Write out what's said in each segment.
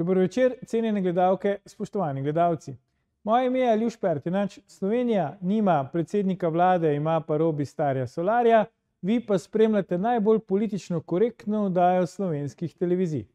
Dobro večer, cenjene gledalke, spoštovani gledalci. Moje ime je Aljuš Pertinač. Slovenija nima predsednika vlade, ima pa robi starja solarja, vi pa spremljate najbolj politično korektno vdajo slovenskih televizij.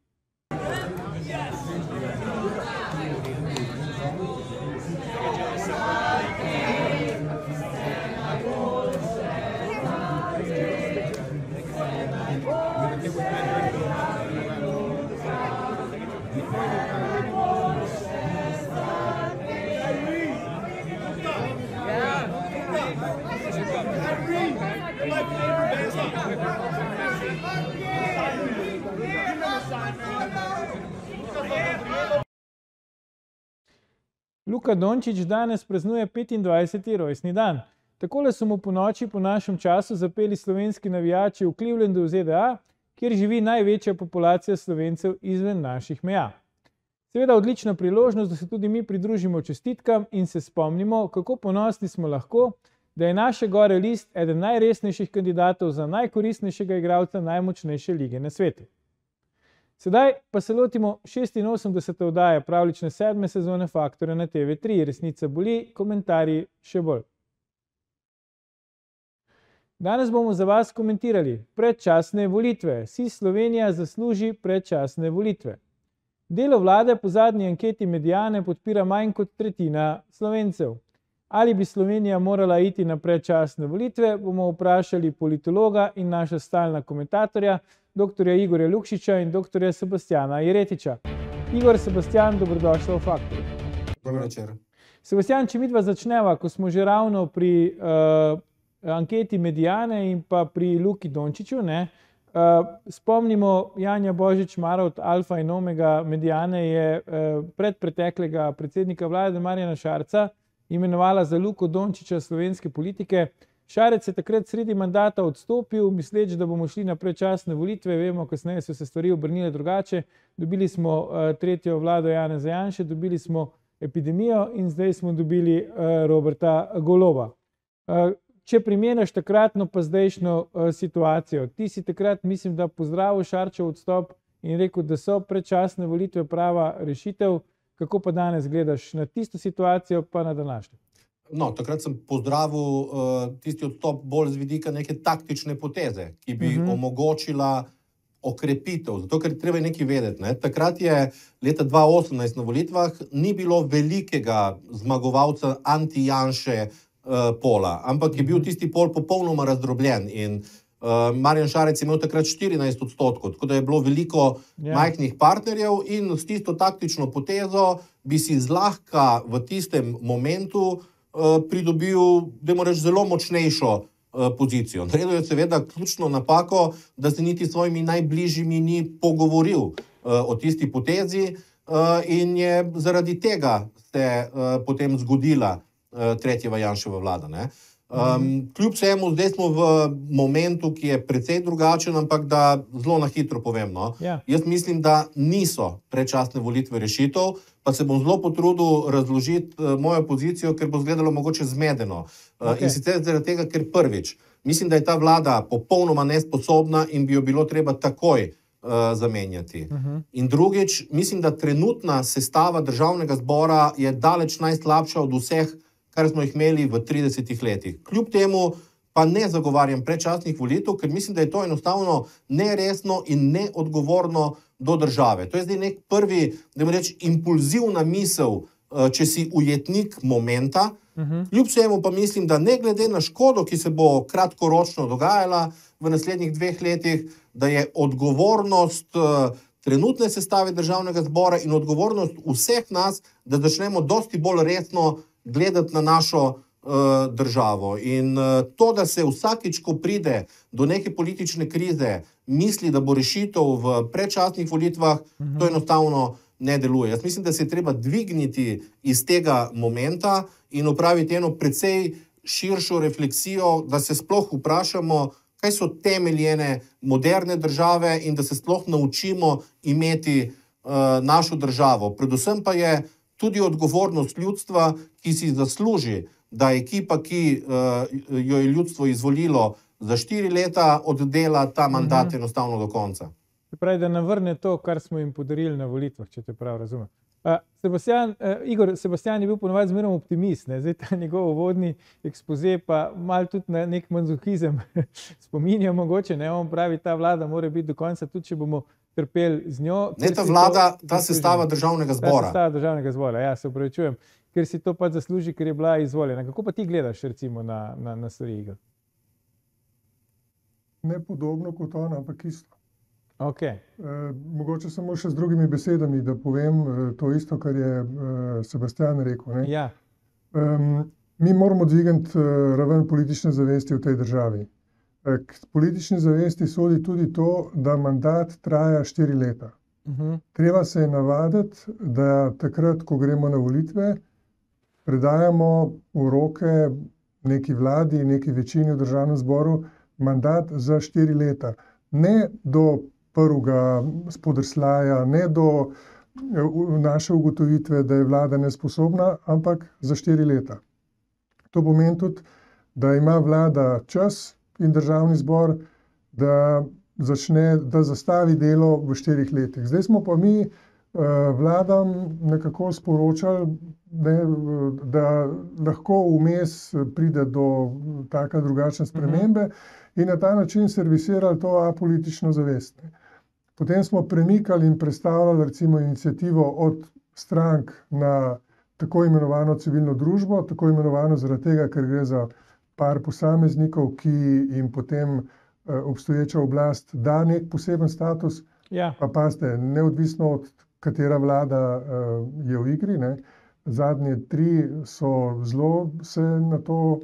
Luka Dončić danes praznuje 25. rojstni dan. Takole so mu po noči po našem času zapeli slovenski navijači v Clevelandu v ZDA, kjer živi največja populacija slovencev izven naših meja. Seveda odlična priložnost, da se tudi mi pridružimo čestitkam in se spomnimo, kako ponosni smo lahko, da je naše gore list eden najresnejših kandidatov za najkoristnejšega igralca najmočnejše lige na svetu. Sedaj pa se lotimo 86. oddaje pravlične sedme sezone Faktorja na TV3. Resnica boli, komentarji še bolj. Danes bomo za vas komentirali predčasne volitve. Si Slovenija zasluži predčasne volitve. Delo vlade po zadnji anketi medijane podpira manj kot tretjina slovencev. Ali bi Slovenija morala iti na predčasne volitve, bomo vprašali politologa in naša stalna komentatorja, dr. Igorja Lukšiča in dr. Sebastiana Jeretiča. Igor, Sebastian, dobrodošli v Faktorju. Dobro večer. Sebastian, če midva začneva, ko smo že ravno pri uh, anketi medijane in pa pri Luki Dončiću, ne, uh, spomnimo, Janja Božič, Marot, Alfa in Omega medijane je uh, predpreteklega predsednika vlade Marjana Šarca imenovala za Luko Dončiča slovenske politike. Šarec je takrat sredi mandata odstopil, misleč, da bomo šli na predčasne volitve. Vemo, kasneje so se stvari obrnile drugače. Dobili smo uh, tretjo vlado Jana Zajanše, dobili smo epidemijo in zdaj smo dobili uh, Roberta Goloba. Uh, če primerjaš takratno pa zdajšnjo uh, situacijo, ti si takrat, mislim, da pozdravil Šarčev odstop in rekel, da so predčasne volitve prava rešitev. Kako pa danes gledaš na tisto situacijo, pa na današnjo? No, takrat sem pozdravil uh, tisti odstop bolj z vidika neke taktične poteze, ki bi uh -huh. omogočila okrepitev. Zato, ker treba nekaj vedeti. Ne? Takrat je leta 2018 na volitvah ni bilo velikega zmagovalca anti-janše uh, pola, ampak je bil tisti pol popolnoma razdrobljen. In uh, Marjan Šarec je imel takrat 14 odstotkov, tako da je bilo veliko ja. majhnih partnerjev in s tisto taktično potezo bi si zlahka v tistem momentu. Eh, pridobil, da mora reči, zelo močnejšo uh, pozicijo. Naredil je seveda ključno napako, da se niti s svojimi najbližjimi ni pogovoril uh, o tisti potezi, uh, in je zaradi tega se uh, potem zgodila tretja Janševa vlada. Ne? Um, kljub vsemu, zdaj smo v momentu, ki je precej drugačen, ampak da zelo na hitro povem. No? Ja. Jaz mislim, da niso predčasne volitve rešitev, pa se bom zelo potrudil razložiti uh, mojo pozicijo, ker bo izgledalo mogoče zmedeno. Uh, Okay. In sicer zaradi tega, ker prvič, mislim, da je ta vlada popolnoma nesposobna in bi jo bilo treba takoj uh, zamenjati. Uh -huh. In drugič, mislim, da trenutna sestava državnega zbora je daleč najslabša od vseh, kar smo jih imeli v 30 letih. Kljub temu pa ne zagovarjam predčasnih volitev, ker mislim, da je to enostavno neresno in neodgovorno do države. To je zdaj nek prvi, da mi rečem, impulzivna misel, eh, če si ujetnik momenta. Uh -huh. Kljub vsemu pa mislim, da ne glede na škodo, ki se bo kratkoročno dogajala v naslednjih dveh letih, da je odgovornost uh, trenutne sestave državnega zbora in odgovornost vseh nas, da začnemo dosti bolj resno gledati na našo državo. In uh, to, da se vsakič, ko pride do neke politične krize, misli, da bo rešitev v predčasnih volitvah, -huh. to enostavno ne deluje. Jaz mislim, da se je treba dvigniti iz tega momenta in upraviti eno precej širšo refleksijo, da se sploh vprašamo, kaj so temeljene moderne države in da se sploh naučimo imeti uh, našo državo. Predvsem pa je tudi odgovornost ljudstva, ki si zasluži, da ekipa, ki uh, jo je ljudstvo izvolilo za štiri leta, oddela ta mandat uh -huh. enostavno do konca. Se pravi, da nam vrne to, kar smo jim podarili na volitvah, če te prav razumem. Uh, Sebastian, uh, Igor, Sebastian je bil ponovadi zmerno optimist, ne? zdaj ta njegov uvodni ekspoze pa malo tudi na nek manzohizem spominja mogoče, ne? on pravi, ta vlada mora biti do konca, tudi če bomo trpeli z njo. Ne ta vlada, to, ta sestava državnega zbora. Ta sestava državnega zbora, ja, se upravičujem, ker si to pa zasluži, ker je bila izvoljena. Kako pa ti gledaš recimo na, na, na stvari, Igor? Ne podobno kot ona, ampak isto. Okay. E, mogoče samo še z drugimi besedami, da povem e, to isto, kar je e, Sebastian rekel. Ja. E, mi moramo dvigati raven politične zavesti v tej državi. K politični zavesti sodi tudi to, da mandat traja štiri leta. Uh mhm. -huh. Treba se je navaditi, da takrat, ko gremo na volitve, predajamo v roke neki vladi, neki večini v državnem zboru mandat za štiri leta. Ne do prvega spodrslaja, ne do eh, naše ugotovitve, da je vlada nesposobna, ampak za štiri leta. To pomeni tudi, da ima vlada čas in državni zbor, da začne, da zastavi delo v štirih letih. Zdaj smo pa mi uh, vladam nekako sporočali, ne, da lahko vmes pride do take drugačne spremembe uh -huh. in na ta način servisirali to apolitično zavest. Potem smo premikali in predstavljali recimo inicijativo od strank na tako imenovano civilno družbo, tako imenovano zaradi tega, ker gre za par posameznikov, ki jim potem eh, obstoječa oblast da nek poseben status. Ja. Pa paste, neodvisno od katera vlada eh, je v igri. Ne. Zadnje tri so zelo se na to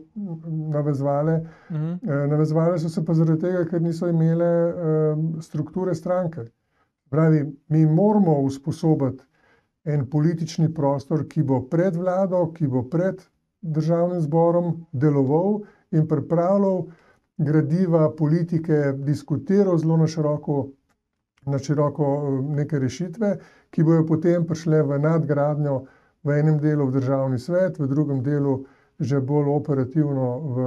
navezvale. Uh mhm. -huh. Navezvale so se pa zaradi tega, ker niso imele strukture stranke. Pravi, mi moramo usposobiti en politični prostor, ki bo pred vlado, ki bo pred državnim zborom deloval in pripravljal gradiva politike, diskutiral zelo na široko, na široko neke rešitve, ki bojo potem prišle v nadgradnjo v enem delu v državni svet, v drugem delu že bolj operativno v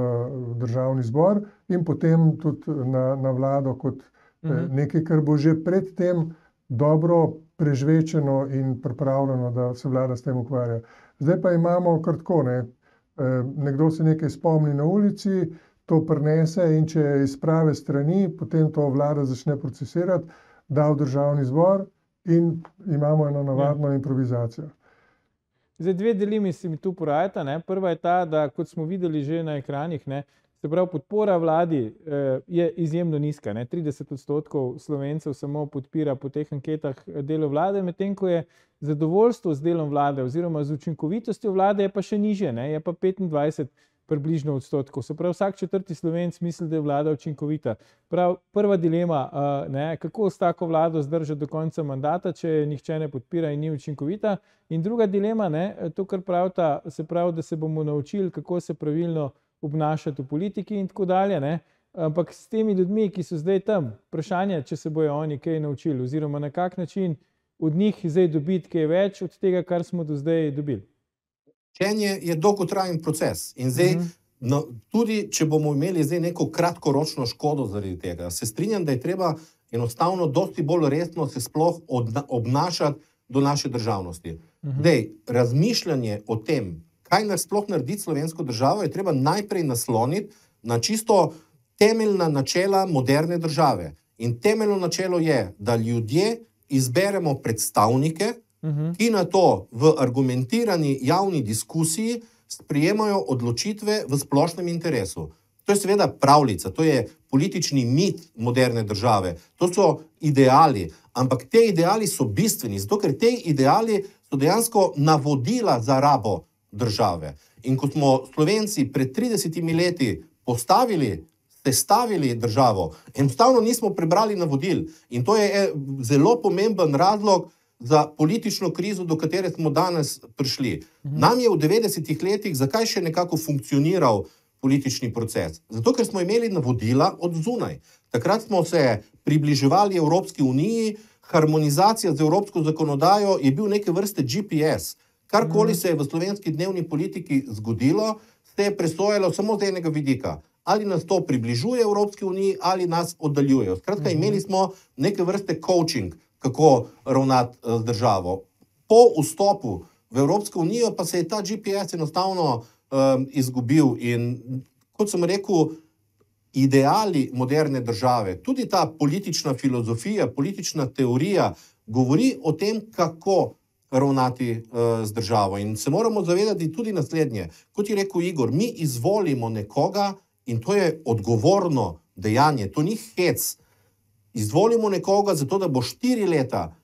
državni zbor, in potem tudi na, na vlado, kot uh -huh. nekaj, kar bo že predtem dobro prežvečeno in pripravljeno, da se vlada s tem ukvarja. Zdaj pa imamo kar tako, ne? nekdo se nekaj spomni na ulici, to prenese in če je iz prave strani, potem to vlada začne procesirati, da v državni zbor in imamo eno navadno ja. improvizacijo. Zdaj, dve delimi se mi tu porajata. Prva je ta, da kot smo videli že na ekranih, ne, se pravi, podpora vladi eh, je izjemno nizka. Ne. 30 odstotkov slovencev samo podpira po teh anketah eh, delo vlade, medtem ko je zadovoljstvo z delom vlade oziroma z učinkovitostjo vlade pa še niže, ne, je pa 25 približno odstotkov. Se pravi, vsak četrti slovenc misli, da je vlada učinkovita. Prav, prva dilema, uh, ne, kako s tako vlado zdržati do konca mandata, če je nihče ne podpira in ni učinkovita. In druga dilema, ne, to, kar pravita, se pravi, da se bomo naučili, kako se pravilno obnašati v politiki in tako dalje. Ne. Ampak s temi ljudmi, ki so zdaj tam, vprašanje, če se bojo oni kaj naučili, oziroma na kak način od njih zdaj dobiti kaj več od tega, kar smo do zdaj dobili. Učenje je dolgotrajen proces. In zdaj, uh mhm. -huh. no, tudi če bomo imeli zdaj neko kratkoročno škodo zaradi tega, se strinjam, da je treba enostavno, dosti bolj resno se sploh obnašati do naše državnosti. Uh -huh. Dej, razmišljanje o tem, kaj nas sploh naredi slovensko državo, je treba najprej nasloniti na čisto temeljna načela moderne države. In temeljno načelo je, da ljudje izberemo predstavnike, -huh. ki na to v argumentirani javni diskusiji sprejemajo odločitve v splošnem interesu. To je seveda pravljica, to je politični mit moderne države, to so ideali, ampak te ideali so bistveni, zato ker te ideali so dejansko navodila za rabo države. In ko smo Slovenci pred 30 leti postavili, sestavili državo, enostavno nismo prebrali navodil. In to je eh, zelo pomemben razlog, za politično krizo, do katere smo danes prišli. Mhm. Nam je v 90-ih letih, zakaj še nekako funkcioniral politični proces? Zato, ker smo imeli navodila od zunaj. Takrat smo se približevali Evropski uniji, harmonizacija z evropsko zakonodajo je bil neke vrste GPS. Karkoli mhm. se je v slovenski dnevni politiki zgodilo, se je presojalo samo z enega vidika. ali nas to približuje Evropski uniji, ali nas oddaljuje. Skratka, imeli smo neke vrste coaching, kako ravnati z državo. Po vstopu v Evropsko unijo pa se je ta GPS enostavno um, izgubil in kot sem rekel, ideali moderne države, tudi ta politična filozofija, politična teorija, govori o tem, kako ravnati uh, z državo. In se moramo zavedati tudi naslednje. Kot je rekel Igor, mi izvolimo nekoga in to je odgovorno dejanje, to ni hec. Izvolimo nekoga zato, da bo štiri leta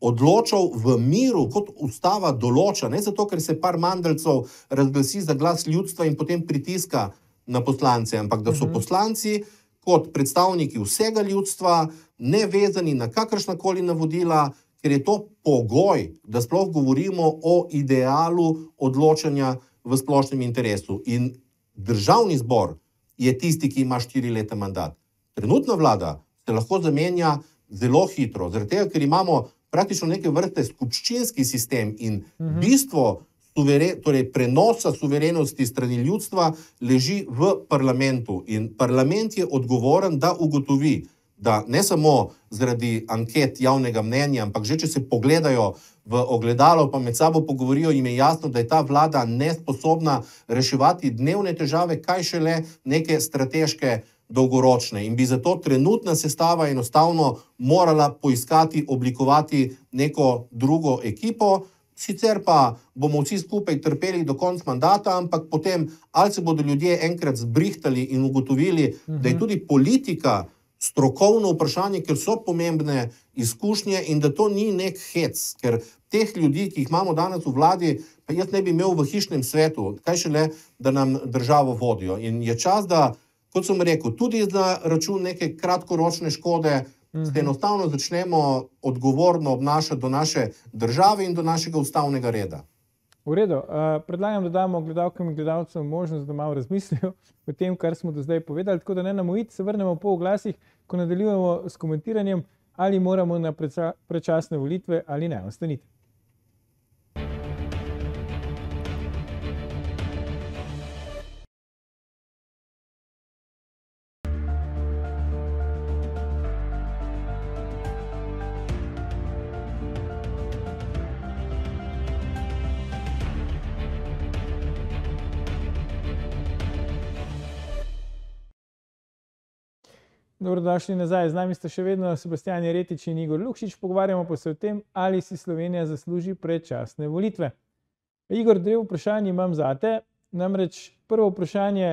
odločal v miru, kot ustava določa, ne zato, ker se par mandelcev razglasi za glas ljudstva in potem pritiska na poslance, ampak da so poslanci kot predstavniki vsega ljudstva, ne vezani na kakršna koli navodila, ker je to pogoj, da sploh govorimo o idealu odločanja v splošnem interesu. In državni zbor je tisti, ki ima štiri leta mandat. Trenutna vlada se lahko zamenja zelo hitro, zaradi tega, ker imamo praktično neke vrste skupščinski sistem in bistvo suveren, torej prenosa suverenosti strani ljudstva leži v parlamentu. In parlament je odgovoren, da ugotovi, da ne samo zaradi anket javnega mnenja, ampak že če se pogledajo v ogledalo, pa med sabo pogovorijo, jim je jasno, da je ta vlada nesposobna reševati dnevne težave, kaj šele neke strateške. Dolgoročne in bi zato trenutna sestava enostavno morala poiskati, oblikovati neko drugo ekipo, sicer pa bomo vsi skupaj trpeli do konca mandata, ampak potem ali se bodo ljudje enkrat zbrihtali in ugotovili, -huh. da je tudi politika strokovno vprašanje, ker so pomembne izkušnje in da to ni nek hec, ker teh ljudi, ki jih imamo danes v vladi, pa jaz ne bi imel v hišnem svetu, kaj šele, da nam državo vodijo. In je čas, da, kot sem rekel, tudi za račun neke kratkoročne škode, se enostavno začnemo odgovorno obnašati do naše države in do našega ustavnega reda. V redu. Uh, predlagam, da damo gledalkam in gledalcem možnost, da malo razmislijo o tem, kar smo do zdaj povedali. Tako da ne nam ujiti, se vrnemo po oglasih, ko nadaljujemo s komentiranjem, ali moramo na prečasne volitve ali ne. Ostanite. Dobrodošli nazaj. Z nami sta še vedno Sebastian Retič in Igor Lukšič. Pogovarjamo pa se o tem, ali si Slovenija zasluži predčasne volitve. Igor, dve vprašanje imam za te. Namreč prvo vprašanje,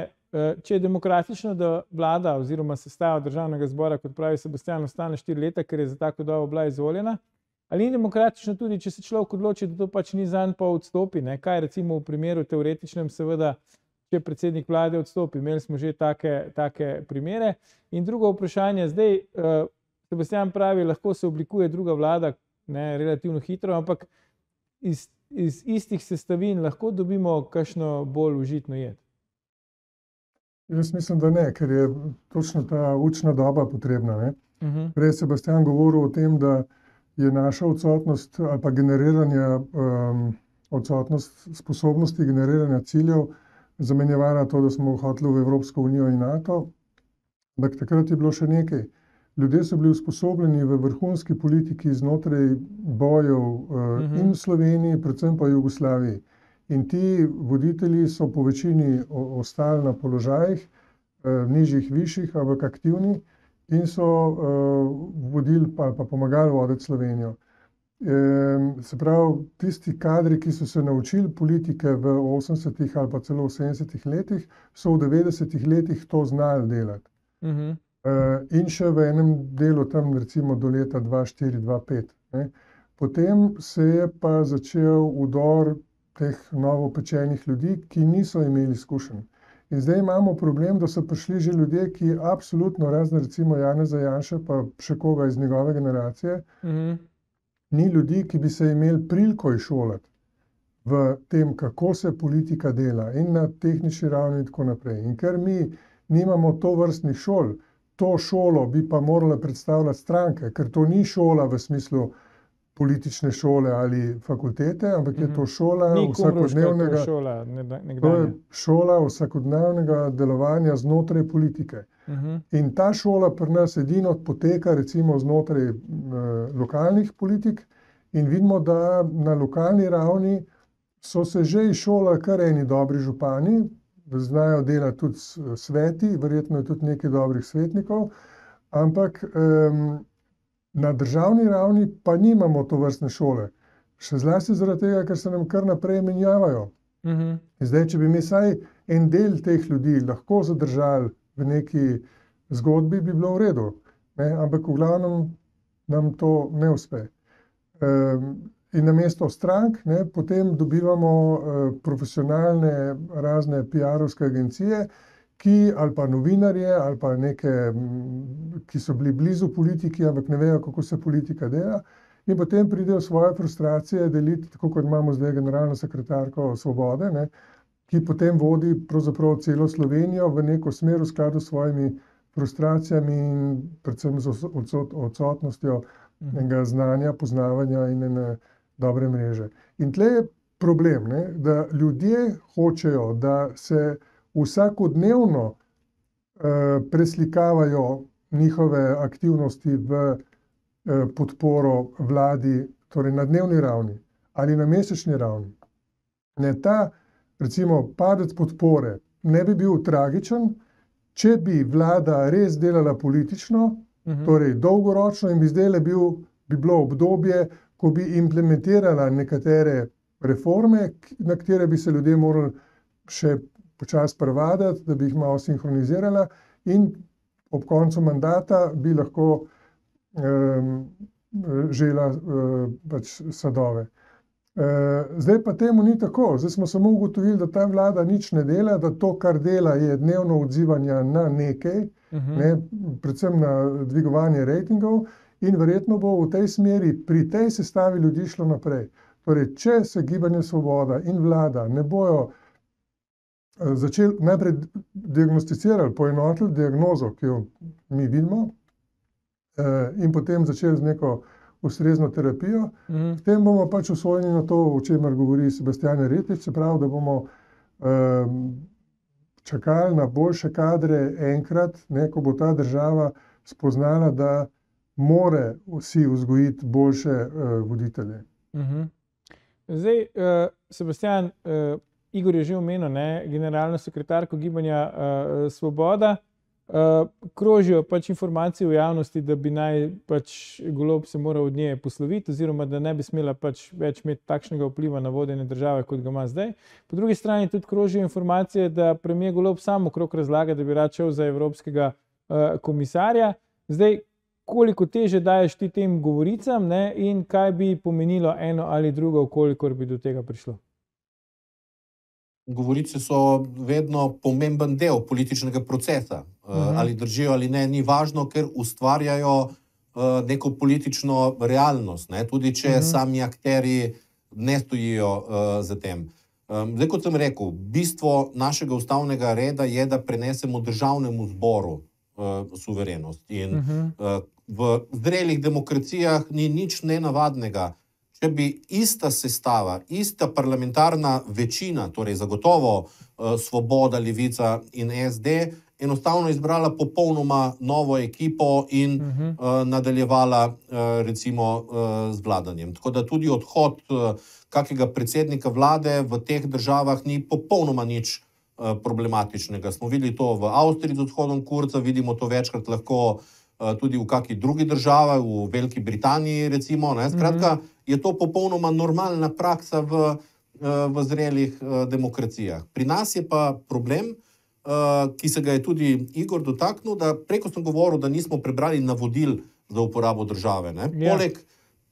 če je demokratično, da vlada oziroma sestava državnega zbora, kot pravi Sebastian, ostane štiri leta, ker je za tako dobo bila izvoljena. Ali ni demokratično tudi, če se človek odloči, da to pač ni zanj pa odstopi? Ne? Kaj recimo v primeru teoretičnem seveda če predsednik vlade odstopi. Imeli smo že take, take primere. In drugo vprašanje, zdaj, uh, Sebastian pravi, lahko se oblikuje druga vlada, ne, relativno hitro, ampak iz, iz istih sestavin lahko dobimo kakšno bolj užitno jed. Jaz mislim, da ne, ker je točno ta učna doba potrebna. Uh -huh. Prej je Sebastian govoril o tem, da je naša odsotnost ali pa generiranje, um, odsotnost sposobnosti generiranja ciljev zamenjevala to, da smo hoteli v Evropsko unijo in NATO. Ampak takrat je bilo še nekaj. Ljudje so bili usposobljeni v vrhunski politiki znotraj bojev uh, uh -huh. in v Sloveniji, predvsem pa v Jugoslaviji. In ti voditelji so po večini ostali na položajih, uh, nižjih, višjih, ampak aktivni in so uh, vodili pa, pa pomagali voditi Slovenijo. Se pravi, tisti kadri, ki so se naučili politike v 80-ih ali pa celo v 70-ih letih, so v 90-ih letih to znali delati. Uh -huh. In še v enem delu, tam recimo do leta 2004-2005. Potem se je pa začel udor teh novopečenih ljudi, ki niso imeli izkušenj. In zdaj imamo problem, da so prišli že ljudje, ki absolutno, razen recimo Jana Zajanša, pa še koga iz njegove generacije, uh -huh ni ljudi, ki bi se imeli priliko izšolati v tem, kako se politika dela in na tehnični ravni in tako naprej. In ker mi nimamo to vrstnih šol, to šolo bi pa morale predstavljati stranke, ker to ni šola v smislu politične šole ali fakultete, ampak je to šola Mhm. Ni to je vsakodnevnega, šola, ne- to je šola vsakodnevnega delovanja znotraj politike. Mhm. In ta šola pri nas edino poteka recimo znotraj eh, lokalnih politik in vidimo, da na lokalni ravni so se že izšolali kar eni dobri župani, znajo delati tudi sveti, verjetno je tudi nekaj dobrih svetnikov, ampak em, na državni ravni pa nimamo to vrstne šole. Še zlasti zaradi tega, ker se nam kar naprej menjavajo. Mhm. Zdaj, če bi mi vsaj en del teh ljudi lahko zadržali v neki zgodbi, bi bilo v redu. Ne? Ampak v glavnem nam to ne uspe. Um, in namesto strank, ne, potem dobivamo uh, profesionalne razne PR-ovske agencije, ki, ali pa novinarje, ali pa neke, ki so bili blizu politiki, ampak ne vejo, kako se politika dela. In potem pridejo svoje frustracije deliti, tako kot imamo zdaj generalno sekretarko Svobode, ne, ki potem vodi pravzaprav celo Slovenijo v neko smer v skladu s svojimi frustracijami in predvsem z odsot- odsotnostjo enega znanja, poznavanja in ene dobre mreže. In tle je problem, ne, da ljudje hočejo, da se vsakodnevno eh, preslikavajo njihove aktivnosti v eh, podporo vladi, torej na dnevni ravni ali na mesečni ravni. Ne, ta, recimo, padec podpore ne bi bil tragičen, če bi vlada res delala politično, Mhm. torej dolgoročno in bi zdaj bil, bi bilo obdobje, ko bi implementirala nekatere reforme, na katere bi se ljudje morali še počasi prevaditi, da bi jih malo sinhronizirala, in ob koncu mandata bi lahko um, žela uh, pač sadove. Uh, zdaj pa temu ni tako. Zdaj smo samo ugotovili, da ta vlada nič ne dela, da to, kar dela, je dnevno odzivanje na nekaj, Mhm. ne, predvsem na dvigovanje rejtingov, in verjetno bo v tej smeri, pri tej sestavi ljudi šlo naprej. Torej, če se gibanje Svoboda in vlada ne bojo eh, začeli najprej diagnosticirali, poenotili diagnozo, ki jo mi vidimo, eh, in potem začeli z neko ustrezno terapijo, Mhm. Potem bomo pač usvojeni na to, o čemer govori Sebastian Retič, se pravi, da bomo um, čakali na boljše kadre enkrat, ne, ko bo ta država spoznala, da more vsi vzgojiti boljše uh, voditelje. Mhm. Zdaj, uh, Sebastian, uh, Igor je že omenil, ne, generalno sekretarko gibanja uh, Svoboda. Uh, krožijo pač informacije v javnosti, da bi naj pač golob se moral od nje posloviti, oziroma da ne bi smela pač več imeti takšnega vpliva na vodenje države, kot ga ima zdaj. Po drugi strani tudi krožijo informacije, da premijer golob sam okrog razlaga, da bi rad šel za evropskega uh, komisarja. Zdaj, koliko teže daješ ti tem govoricam ne, in kaj bi pomenilo eno ali drugo, kolikor bi do tega prišlo. Govorice so vedno pomemben del političnega procesa. Uh Mhm. Ali držijo ali ne, ni važno, ker ustvarjajo uh, neko politično realnost, ne? tudi če Mhm. mhm. sami akteri ne stojijo uh, za tem. Um, zdaj, kot sem rekel, bistvo našega ustavnega reda je, da prenesemo državnemu zboru uh, suverenost. In Uh -huh. uh, v zrelih demokracijah ni nič nenavadnega, če bi ista sestava, ista parlamentarna večina, torej zagotovo uh, Svoboda, Levica in SD, enostavno izbrala popolnoma novo ekipo in Uh -huh. uh, nadaljevala uh, recimo uh, z vladanjem. Tako da tudi odhod uh, kakega predsednika vlade v teh državah ni popolnoma nič uh, problematičnega. Smo videli to v Avstriji z odhodom Kurca, vidimo to večkrat lahko uh, tudi v kakšni drugi državi, v Veliki Britaniji recimo. Ne? Skratka, je to popolnoma normalna praksa v, uh, v zrelih uh, demokracijah. Pri nas je pa problem, uh, ki se ga je tudi Igor dotaknil, da preko sem govoril, da nismo prebrali navodil za uporabo države. Ne? Ja. Poleg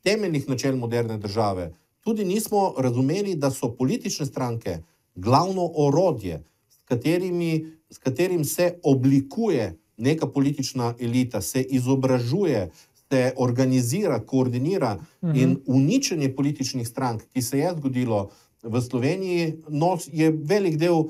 temeljnih načel moderne države, tudi nismo razumeli, da so politične stranke glavno orodje, s, katerimi, s katerim se oblikuje neka politična elita, se izobražuje, se organizira, koordinira Mhm. in uničenje političnih strank, ki se je zgodilo v Sloveniji, nos, je velik del uh,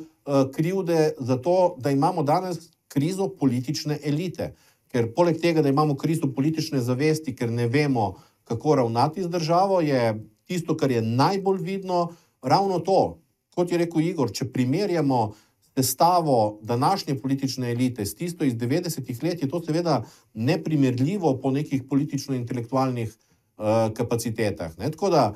krivde za to, da imamo danes krizo politične elite. Ker poleg tega, da imamo krizo politične zavesti, ker ne vemo, kako ravnati z državo, je tisto, kar je najbolj vidno, ravno to. Kot je rekel Igor, če primerjamo sestavo današnje politične elite s tisto iz 90-ih let, je to seveda neprimerljivo po nekih politično-intelektualnih uh, kapacitetah. Ne? Tako da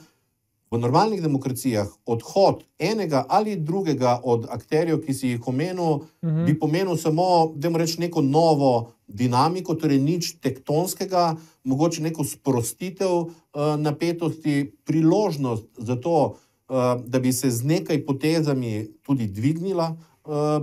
v normalnih demokracijah odhod enega ali drugega od akterjev, ki si jih omenil, uh -huh. bi pomenil samo, da moramo reči, neko novo dinamiko, torej nič tektonskega, mogoče neko sprostitev uh, napetosti, priložnost za to, uh, da bi se z nekaj potezami tudi dvignila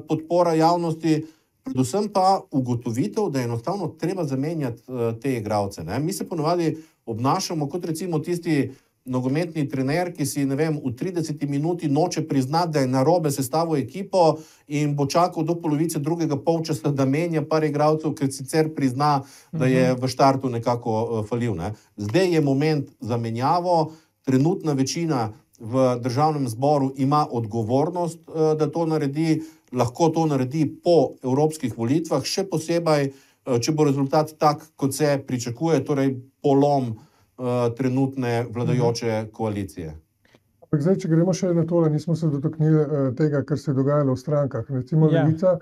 podpora javnosti. Predvsem pa ugotovitev, da je enostavno treba zamenjati uh, te igralce. Mi se ponovadi obnašamo kot recimo tisti nogometni trener, ki si vem, v 30 minuti noče priznati, da je na robe sestavil ekipo in bo čakal do polovice drugega polčasa, da menja par igralcev, ker sicer prizna, da je v štartu nekako uh, falil. Ne? Zdaj je moment za menjavo, trenutna večina v državnem zboru ima odgovornost, uh, da to naredi, lahko to naredi po evropskih volitvah, še posebej, uh, če bo rezultat tak, kot se pričakuje, torej polom uh, trenutne vladajoče mhm. koalicije. Zdaj, če gremo še na to, nismo se dotaknili tega, kar se je dogajalo v strankah. Recimo, ja. Levica,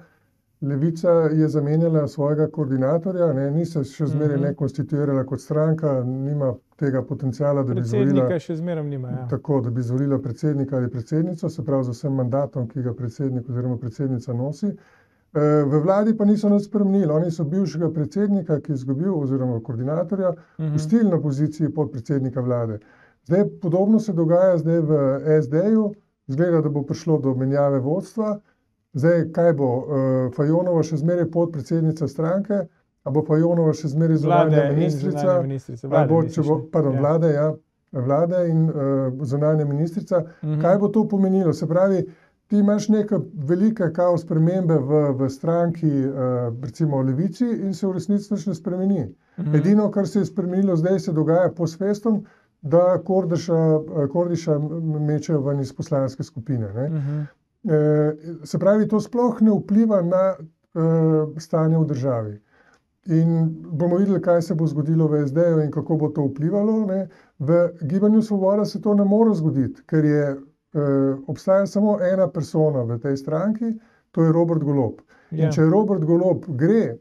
Levica je zamenjala svojega koordinatorja, ne, ni se še zmeraj uh -huh. ne konstituirala kot stranka, nima tega potencijala, da bi zvolila. še zmeraj nima. Ja. Tako, da bi zvolila predsednika ali predsednico, se pravi z vsem mandatom, ki ga predsednik oziroma predsednica nosi. Uh, Eh, v vladi pa niso nas spremenili. Oni so bivšega predsednika, ki je izgubil, oziroma koordinatorja, mhm. pustili uh -huh. na poziciji podpredsednika vlade. Zdaj, podobno se dogaja zdaj v SD-ju, zgleda, da bo prišlo do menjave vodstva. Zdaj, kaj bo, uh, Fajonova še zmeraj podpredsednica stranke, ali bo Fajonova še zmeraj zunanja ministrica? Vlade, bo, bo, pardon, ja. vlade, ja, vlade in uh, zunanja ministrica. Uh mhm. -huh. Kaj bo to pomenilo? Se pravi, ti imaš neke velike kaos spremembe v, v stranki, uh, recimo v Levici, in se v resnici nič ne spremeni. Mhm. Edino, kar se je spremenilo zdaj, se dogaja po svestom, da Kordiša, eh, Kordiša mečejo ven iz poslanske skupine. Mhm. E, se pravi, to sploh ne vpliva na uh, stanje v državi. In bomo videli, kaj se bo zgodilo v SD-ju in kako bo to vplivalo. Ne. V gibanju Svoboda se to ne more zgoditi, ker je eh, obstaja samo ena persona v tej stranki, to je Robert Golob. Ja. In če Robert Golob gre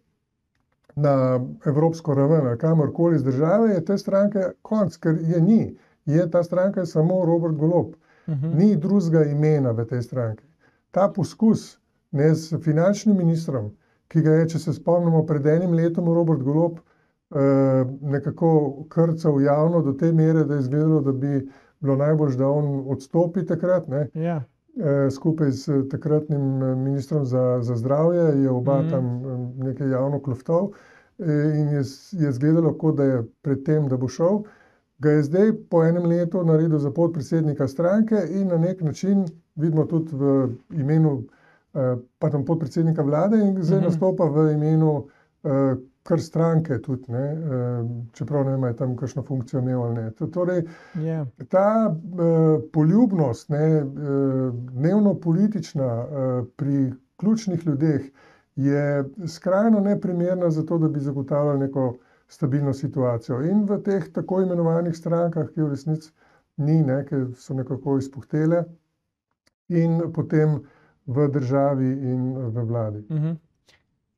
na evropsko raven ali kamorkoli iz države, je te stranke konc, ker je ni. Je ta stranka samo Robert Golob. Uh mhm. -huh. Ni drugega imena v tej stranki. Ta poskus ne s finančnim ministrom, ki ga je, če se spomnimo, pred enim letom Robert Golob eh, nekako krcal javno do te mere, da je izgledalo, da bi bilo najbolj, da on odstopi takrat. Ja. E, skupaj s takratnim e, ministrom za, za zdravje je oba mm. tam e, nekaj javno kloftal in je, je zgledalo, kot da je predtem, da bo šel. Ga je zdaj po enem letu naredil za podpredsednika stranke in na nek način vidimo tudi v imenu pa tam podpredsednika vlade in zdaj mm -hmm. nastopa v imenu kar stranke, tudi, ne, čeprav ne vem, tam kakšno funkcijo imel ali ne. Torej, yeah. Ja. Ta uh, poljubnost, ne, uh, dnevno politična uh, pri ključnih ljudeh je skrajno neprimerna za to, da bi zagotavljali neko stabilno situacijo. In v teh tako imenovanih strankah, ki v resnici ni, ne, ki so nekako izpuhtele, in potem v državi in v vladi. Mm -hmm.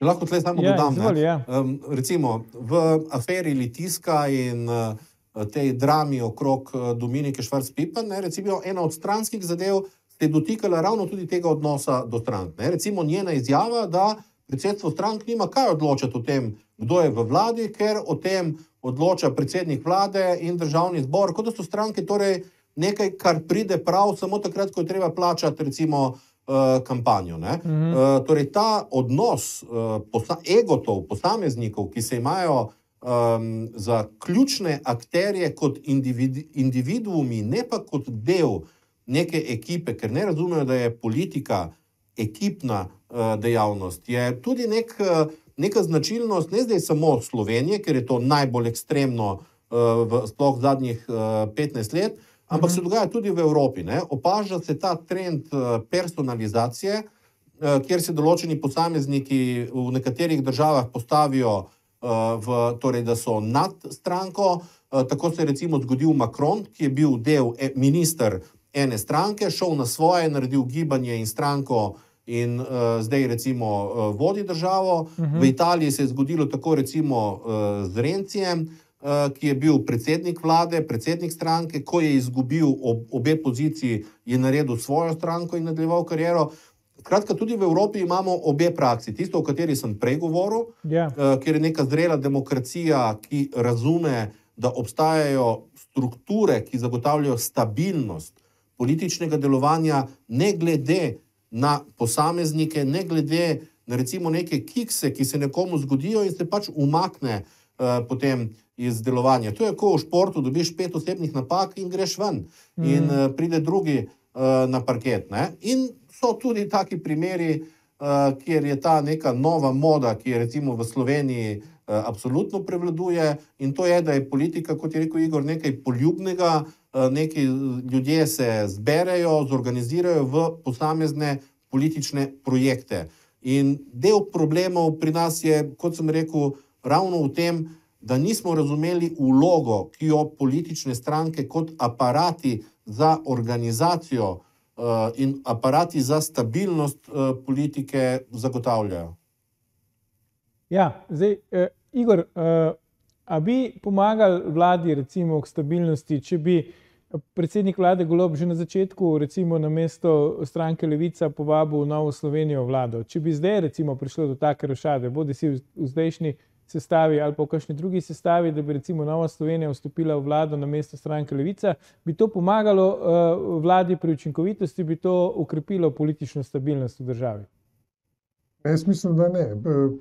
Lahko tle samo ja, dodam. Izvoli, ja. um, recimo v aferi Litiska in uh, tej drami okrog uh, Dominike Švarc-Pipa, recimo ena od stranskih zadev se je dotikala ravno tudi tega odnosa do strank. Ne? Recimo njena izjava, da predsedstvo strank nima kaj odločati o tem, kdo je v vladi, ker o tem odloča predsednik vlade in državni zbor, kot da so stranke torej nekaj, kar pride prav samo takrat, ko je treba plačati recimo uh, kampanjo. Mm -hmm. uh, torej, ta odnos uh, posa egotov, posameznikov, ki se imajo um, za ključne akterje kot individu individuumi, ne pa kot del neke ekipe, ker ne razumejo, da je politika ekipna uh, dejavnost, je tudi nek, uh, neka značilnost, ne zdaj samo Slovenije, ker je to najbolj ekstremno uh, v sploh zadnjih uh, 15 let ampak se mhm. dogaja tudi v Evropi. Ne? Opaža se ta trend eh, personalizacije, eh, kjer se določeni posamezniki v nekaterih državah postavijo, eh, v, torej, da so nad stranko, Tako se je recimo zgodil Macron, ki je bil del e, minister ene stranke, šel na svoje, naredil gibanje in stranko in uh, zdaj recimo uh, vodi državo. Uh -huh. V Italiji se je zgodilo tako recimo uh, z Rencijem, uh, ki je bil predsednik vlade, predsednik stranke, ko je izgubil ob, obe poziciji, je naredil svojo stranko in nadaljeval kariero. Kratka, tudi v Evropi imamo obe praksi. Tisto, o kateri sem prej govoril, ja. uh, ker je neka zrela demokracija, ki razume, da obstajajo strukture, ki zagotavljajo stabilnost političnega delovanja, ne glede na posameznike, ne glede na recimo neke kikse, ki se nekomu zgodijo in se pač umakne uh, potem iz delovanja. To je, ko v športu dobiš pet osebnih napak in greš ven, mm. in uh, pride drugi uh, na parket. Ne? In so tudi taki primeri, uh, kjer je ta neka nova moda, ki je recimo v Sloveniji. Absolutno prevladuje in to je, da je politika, kot je rekel Igor, nekaj poljubnega, neki ljudje se zberejo, zorganizirajo v posamezne politične projekte. In del problemov pri nas je, kot sem rekel, ravno v tem, da nismo razumeli vlogo, ki jo politične stranke kot aparati za organizacijo uh, in aparati za stabilnost uh, politike zagotavljajo. Ja, zdaj, uh, Igor, uh, a bi pomagali vladi, recimo, k stabilnosti, če bi predsednik vlade Golob že na začetku, recimo na mesto stranke Levica, povabil novo Slovenijo vlado. Če bi zdaj, recimo, prišlo do take rošade, bodi si v, v zdajšnji sestavi ali pa v kakšni drugi sestavi, da bi recimo Nova Slovenija vstopila v vlado na mesto stranke Levica, bi to pomagalo uh, vladi pri učinkovitosti, bi to ukrepilo politično stabilnost v državi? Jaz mislim, da ne.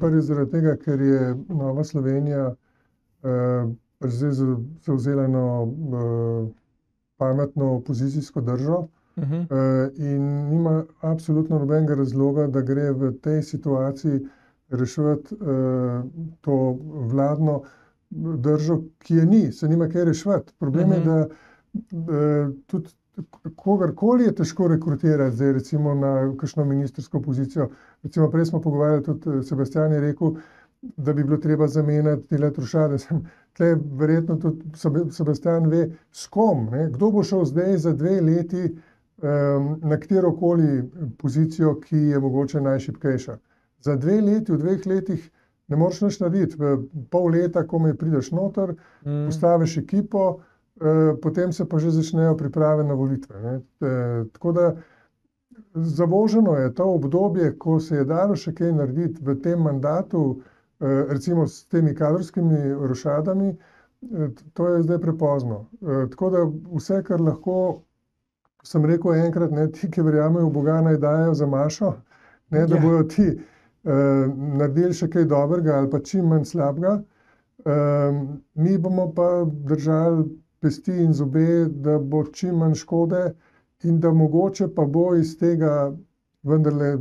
Prvi zaradi tega, ker je Nova Slovenija uh, zdaj zauzela eno uh, pametno opozicijsko držo. Uh -huh. in nima absolutno nobenega razloga, da gre v tej situaciji uh, reševati uh, to vladno držo, ki je ni, se nima kaj reševati. Problem je, mhm. da uh, tudi kogarkoli je težko rekrutirati, zdaj recimo na kakšno ministersko pozicijo. Recimo prej smo pogovarjali, tudi eh, Sebastian je rekel, da bi bilo treba zamenjati te letrošade. Tle verjetno tudi Sebastian ve, s kom, ne? kdo bo šel zdaj za dve leti um, na katero koli pozicijo, ki je mogoče najšipkejša za dve leti, v dveh letih ne moreš več narediti. Pol leta, ko mi prideš noter, mm. postaviš ekipo, eh, potem se pa že začnejo priprave na volitve. E, tako da zavoženo je to obdobje, ko se je dalo še kaj narediti v tem mandatu, eh, recimo s temi kadrovskimi rošadami, eh, to je zdaj prepozno. Eh, tako da vse, kar lahko. Sem rekel enkrat, ne, ti, ki verjamejo v Boga, naj dajo za mašo, ne, da ja. bodo ti Eh, naredili še kaj dobrega ali pa čim manj slabega. Eh, mi bomo pa držali pesti in zobe, da bo čim manj škode in da mogoče pa bo iz tega vendarle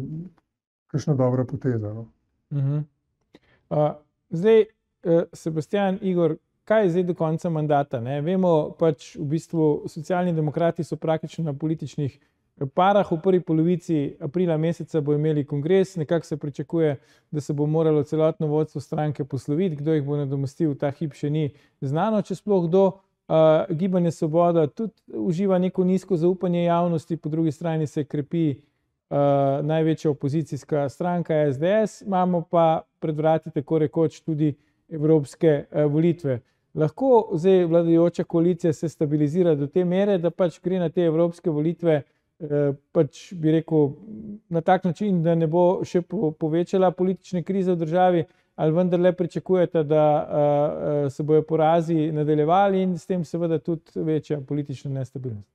kakšna dobra poteza. No. Uh -huh. uh, zdaj, uh, Sebastian, Igor, kaj je zdaj do konca mandata? Ne? Vemo pač v bistvu, socialni demokrati so praktično na političnih parah v prvi polovici aprila meseca bo imeli kongres, nekako se pričakuje, da se bo moralo celotno vodstvo stranke posloviti, kdo jih bo nadomestil, ta hip še ni znano, če sploh kdo. Uh, Gibanje Svoboda tudi uživa neko nizko zaupanje javnosti, po drugi strani se krepi uh, največja opozicijska stranka SDS, imamo pa pred vrati tako rekoč tudi evropske uh, volitve. Lahko zdaj vladajoča koalicija se stabilizira do te mere, da pač gre na te evropske volitve uh, pač bi rekel na tak način, da ne bo še povečala politične krize v državi, ali vendarle pričakujete, da se bojo porazi nadaljevali in s tem seveda tudi večja politična nestabilnost.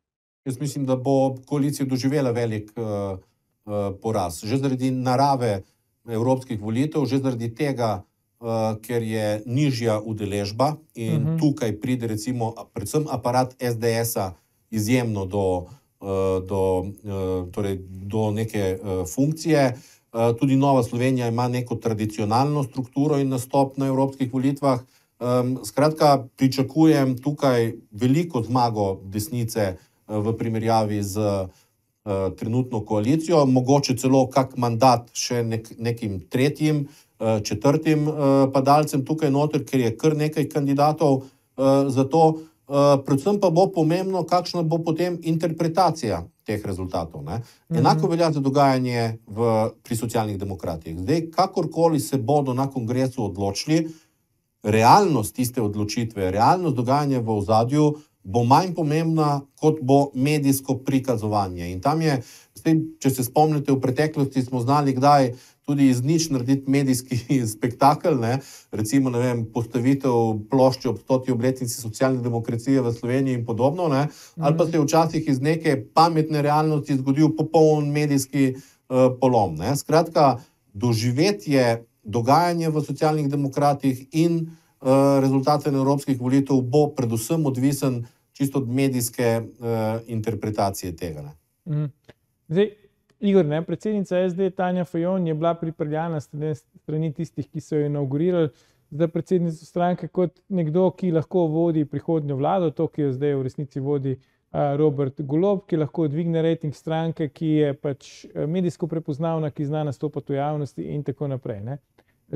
Jaz mislim, da bo koalicija doživela velik uh, uh, poraz. Že zaradi narave evropskih volitev, že zaradi tega, uh, ker je nižja udeležba in uh mhm. -huh. tukaj pride recimo predvsem aparat SDS-a izjemno do uh, do, eh, torej do neke eh, funkcije. Tudi Nova Slovenija ima neko tradicionalno strukturo in nastop na evropskih volitvah. Skratka, pričakujem tukaj veliko zmago desnice v primerjavi z trenutno koalicijo, mogoče celo kak mandat še nek, nekim tretjim, četrtim padalcem tukaj noter, ker je kar nekaj kandidatov za to. Uh, predvsem pa bo pomembno, kakšna bo potem interpretacija teh rezultatov. Ne? Enako velja za dogajanje v, pri socialnih demokratih. Zdaj, kakorkoli se bodo na kongresu odločili, realnost tiste odločitve, realnost dogajanja v ozadju bo manj pomembna, kot bo medijsko prikazovanje. In tam je, zdaj, če se spomnite, v preteklosti smo znali, kdaj tudi iz nič narediti medijski spektakel, ne? recimo ne vem, postavitev plošče ob stoti obletnici socialne demokracije v Sloveniji in podobno, ne? ali pa se je včasih iz neke pametne realnosti zgodil popoln medijski uh, polom. Ne? Skratka, doživetje dogajanja v socialnih demokratih in uh, rezultate evropskih volitev bo predvsem odvisen čisto od medijske uh, interpretacije tega. Mm. Zdaj, Igor, ne, predsednica SD Tanja Fajon je bila pripeljana strani tistih, ki so jo inaugurirali za predsednico stranke kot nekdo, ki lahko vodi prihodnjo vlado, to, ki jo zdaj v resnici vodi uh, Robert Golob, ki lahko dvigne rejting stranke, ki je pač medijsko prepoznavna, ki zna nastopati v javnosti in tako naprej. Ne.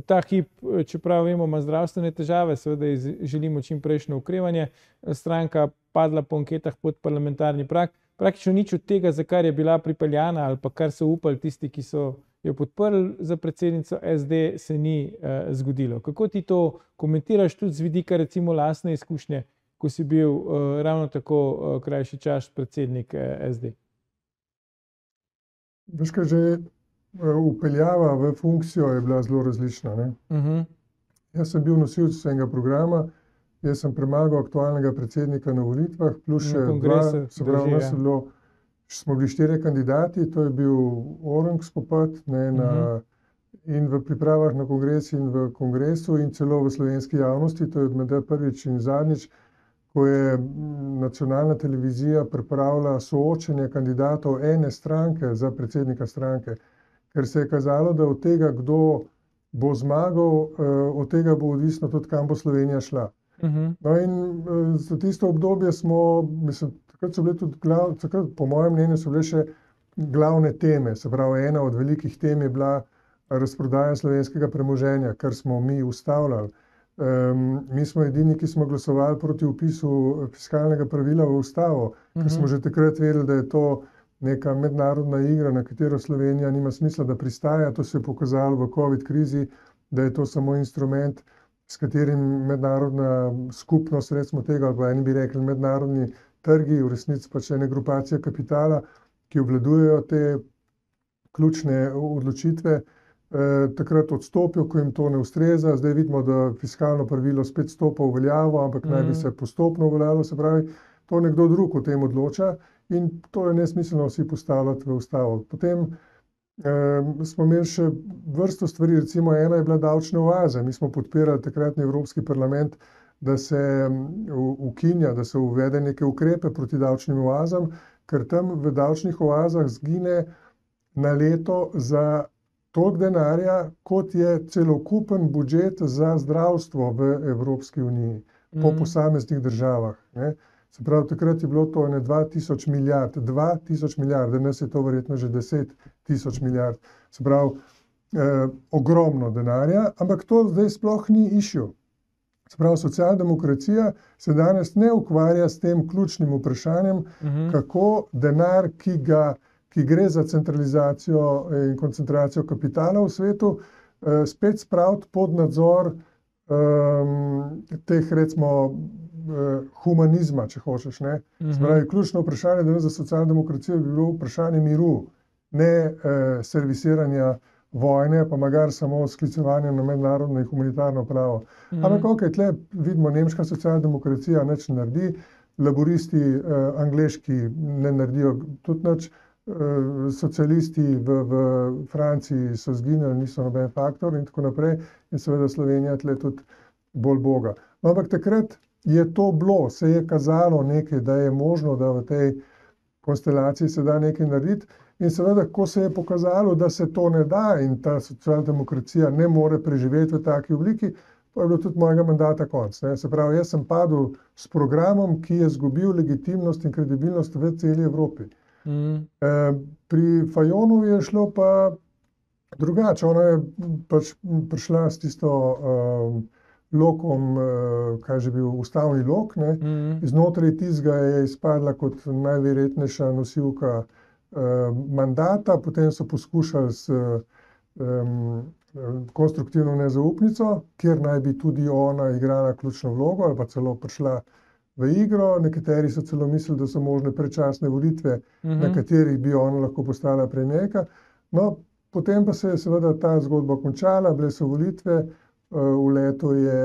Ta hip, čeprav vemo, ima zdravstvene težave, seveda želimo čim prejšnje ukrevanje, stranka padla po anketah pod parlamentarni prak. Praktično nič od tega, za kar je bila pripeljana ali pa kar so upali tisti, ki so jo podprli za predsednico SD, se ni uh, zgodilo. Kako ti to komentiraš tudi z vidika recimo lastne izkušnje, ko si bil uh, ravno tako uh, krajši čas predsednik uh, SD? Veš, kaj že upeljava v funkcijo je bila zelo različna. Uh Mhm. -huh. Jaz sem bil nosilec enega programa, jaz sem premagal aktualnega predsednika na volitvah, plus še dva, se pravi, nas je bilo, smo bili štirje kandidati, to je bil Orang spopad ne, na, uh -huh. in v pripravah na kongres in v kongresu in celo v slovenski javnosti, to je med prvič in zadnjič, ko je nacionalna televizija pripravila soočenje kandidatov ene stranke za predsednika stranke ker se je kazalo, da od tega, kdo bo zmagal, od tega bo odvisno tudi, kam bo Slovenija šla. Uh -huh. No, in za tisto obdobje smo, mislim, takrat so bile tudi, glav, takrat, po mojem mnenju, so bile še glavne teme. Se pravi, ena od velikih tem je bila razprodaja slovenskega premoženja, kar smo mi ustavljali. Um, mi smo edini, ki smo glasovali proti upisu fiskalnega pravila v ustavo, uh -huh. ker smo že takrat vedeli, da je to neka mednarodna igra, na katero Slovenija nima smisla, da pristaja. To se je pokazalo v COVID krizi, da je to samo instrument, s katerim mednarodna skupnost, recimo tega, ali pa eni bi rekli mednarodni trgi, v resnici pač ene grupacije kapitala, ki obvladujejo te ključne odločitve, eh, takrat odstopijo, ko jim to ne ustreza. Zdaj vidimo, da fiskalno pravilo spet stopa v veljavo, ampak mm. naj bi se postopno uveljavilo, se pravi, to nekdo drug o tem odloča. In to je nesmiselno vsi postavljati v ustavo. Potem smo imeli še vrsto stvari, recimo ena je bila davčna oaza. Mi smo podpirali takratni Evropski parlament, da se ukinja, da se uvede neke ukrepe proti davčnim oazam, ker tam v davčnih oazah zgine na leto za toliko denarja, kot je celokupen budžet za zdravstvo v Evropski uniji, po mm. posameznih državah. Ne. Se pravi, takrat je bilo to ne 2000 milijard, 2000 milijard, danes je to verjetno že 10 tisoč milijard. Se pravi, eh, ogromno denarja, ampak to zdaj sploh ni išel. Se pravi, socialdemokracija se danes ne ukvarja s tem ključnim vprašanjem, uh Mhm. -huh. kako denar, ki, ga, ki gre za centralizacijo in koncentracijo kapitala v svetu, eh, spet spraviti pod nadzor um, teh, recimo, humanizma, če hočeš. Uh Mhm. -huh. Spravi, ključno vprašanje danes za socialdemokracijo bi bilo vprašanje miru, ne eh, servisiranja vojne, pa magar samo sklicevanja na mednarodno in humanitarno pravo. Mhm. Ampak, ok, tle vidimo, nemška socialdemokracija nič ne naredi, laboristi eh, angliški ne naredijo tudi nič. Socialisti v, v Franciji so zginili, niso noben faktor, in tako naprej, in seveda Slovenija tle tudi bolj boga. No, ampak takrat je to bilo, se je kazalo nekaj, da je možno, da v tej konstelaciji se da nekaj narediti. In seveda, ko se je pokazalo, da se to ne da in ta socialdemokracija ne more preživeti v taki obliki, pa je bilo tudi mojega mandata konc. Ne. Se pravi, jaz sem padel s programom, ki je zgubil legitimnost in kredibilnost v celi Evropi. Mm. E, pri Fajonu je šlo pa drugače. Ona je pač prišla s tisto um, lokom, kaj že bil ustavni lok. Mm -hmm. Znotraj tizga je izpadla kot najverjetnejša nosilka mandata, potem so poskušali s um, konstruktivno nezaupnico, kjer naj bi tudi ona igrala ključno vlogo ali pa celo prišla v igro. Nekateri so celo mislili, da so možne predčasne volitve, uh -huh. na katerih bi ona lahko postala premijerka. No, potem pa se je seveda ta zgodba končala, bile so volitve. V letu je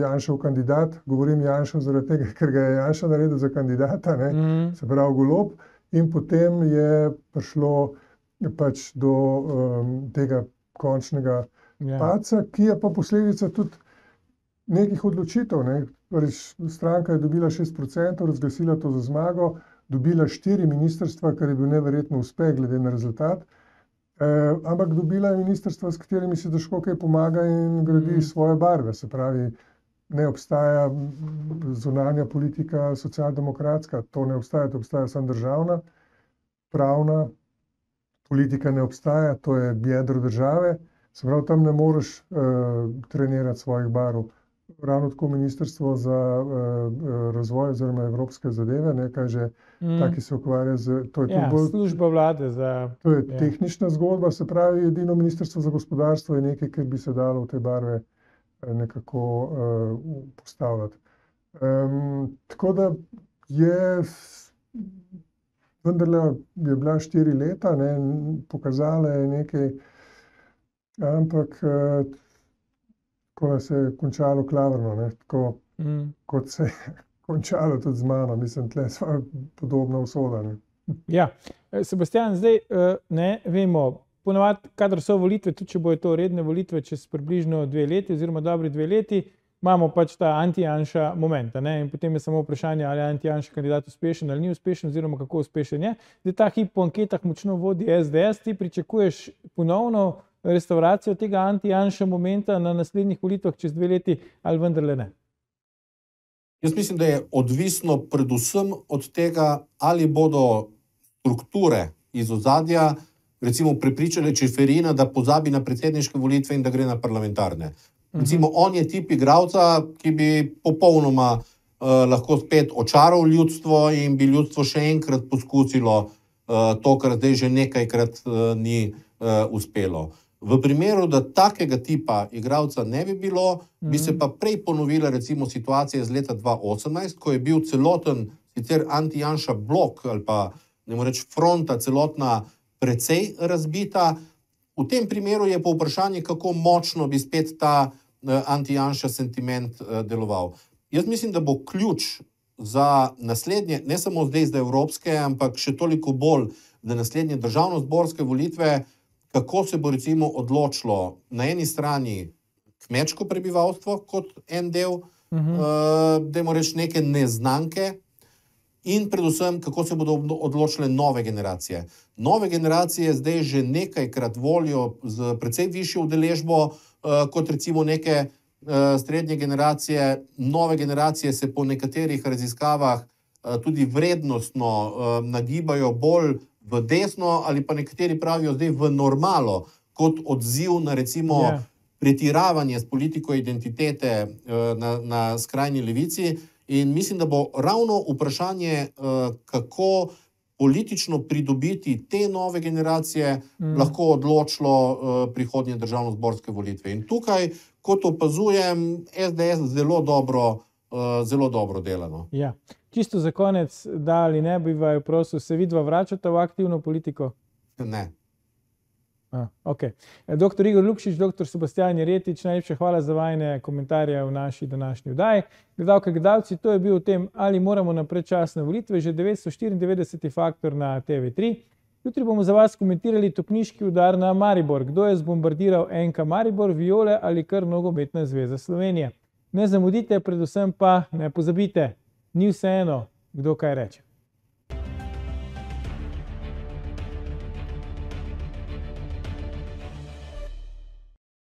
Janšov kandidat, govorim Janšov zaradi tega, ker ga je Janša naredil za kandidata, ne, mm. se pravi Golob, in potem je prišlo pač do um, tega končnega yeah. Ja. paca, ki je pa posledica tudi nekih odločitev. Ne. Torej, stranka je dobila 6%, razglasila to za zmago, dobila štiri ministrstva, kar je bil neverjetno uspeh, glede na rezultat. E, ampak dobila je ministrstva, s katerimi se težko kaj pomaga in gradi mm. svoje barve. Se pravi, ne obstaja zunanja politika, socialdemokratska, to ne obstaja, to obstaja samo državna, pravna politika ne obstaja, to je jedro države. Se pravi, tam ne moreš uh, trenirati svojih barv ravno tako Ministrstvo za uh, razvoj oziroma evropske zadeve, nekaj že mm. taki se ukvarja z. To je ja, bolj, služba vlade za. To je ja. tehnična zgodba, se pravi, edino Ministrstvo za gospodarstvo je nekaj, kar bi se dalo v te barve nekako uh, postavljati. Um, tako da je. Vendar je bila štiri leta, ne, pokazala je nekaj, ampak tako da se je končalo klavrno, ne, tako mm. kot se je končalo tudi z mano, mislim, da je podobno usoda. Ja, e, Sebastian, zdaj e, ne vemo. Ponovadi, kadar so volitve, tudi če bojo to redne volitve, čez približno dve leti, oziroma dobri dve leti, imamo pač ta anti-janša moment. In potem je samo vprašanje, ali je anti-janša kandidat uspešen ali ni uspešen, oziroma kako uspešen je. Zdaj ta hip po anketah močno vodi SDS, ti pričakuješ ponovno restauracijo tega anti-janša momenta na naslednjih volitvah čez dve leti, ali vendarle ne? Jaz mislim, da je odvisno predvsem od tega, ali bodo strukture iz ozadja, recimo, prepričale Čeferina, da pozabi na predsedniške volitve in da gre na parlamentarne. Mhm. Recimo, uh on je tip igralca, ki bi popolnoma uh, lahko spet očaral ljudstvo in bi ljudstvo še enkrat poskusilo uh, to, kar zdaj že nekajkrat uh, ni uh, uspelo. V primeru, da takega tipa igralca ne bi bilo, mm. bi se pa prej ponovila recimo situacija iz leta 2018, ko je bil celoten, sicer anti-janša blok ali pa ne morem reči fronta, celotna precej razbita. V tem primeru je pa vprašanje, kako močno bi spet ta uh, anti-janša sentiment uh, deloval. Jaz mislim, da bo ključ za naslednje, ne samo zdaj za evropske, ampak še toliko bolj za naslednje državno-zborske volitve kako se bo recimo odločilo na eni strani kmečko prebivalstvo kot en del, uh -huh. uh, da imamo reči neke neznanke, in predvsem, kako se bodo odločile nove generacije. Nove generacije zdaj že nekajkrat volijo z precej višjo udeležbo uh, kot recimo neke. Srednje generacije, nove generacije se po nekaterih raziskavah tudi vrednostno nagibajo bolj v desno, ali pa nekateri pravijo zdaj v normalo, kot odziv na recimo yeah. Ja. pretiravanje s politiko identitete uh, na, na skrajni levici. In mislim, da bo ravno vprašanje, uh, kako politično pridobiti te nove generacije, mm. lahko odločilo uh, prihodnje državno-zborske volitve. In tukaj, kot opazujem, SDS zelo dobro, uh, zelo dobro delano. Ja. Čisto za konec, da ali ne bi vaju prosil, se vidva vračata v aktivno politiko? Ne. A, okay. Doktor Igor Lukšič, doktor Sebastian Jeretič, najlepša hvala za vajne komentarje v naši današnji vdaji. Gledalke, gledalci, to je bil o tem, ali moramo na predčasne volitve, že 994. faktor na TV3. Jutri bomo za vas komentirali topniški udar na Maribor. Kdo je zbombardiral NK Maribor, Viole ali kar nogometna zveza Slovenije. Ne zamudite, predvsem pa ne pozabite ni vseeno, kdo kaj reče.